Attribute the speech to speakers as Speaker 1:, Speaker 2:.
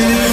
Speaker 1: do.